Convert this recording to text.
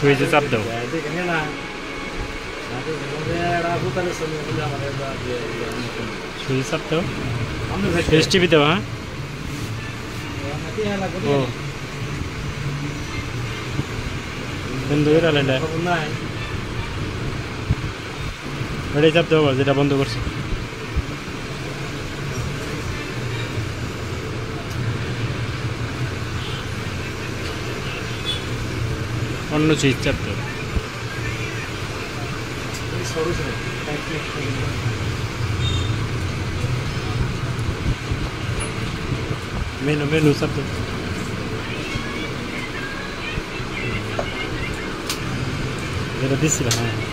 সুইচে চাপ দাও। সুইচে চাপ দাও। ফেস টিভি দাও হ্যাঁ? ও। বন্ধ করে আলেন নাই। এটাই চাপ দাও যেটা বন্ধ করছে। অন্য সুইচ চাপ দাও সরু সরু মেনু মেনু চাপ দাও যেটা দিচ্ছিল হ্যাঁ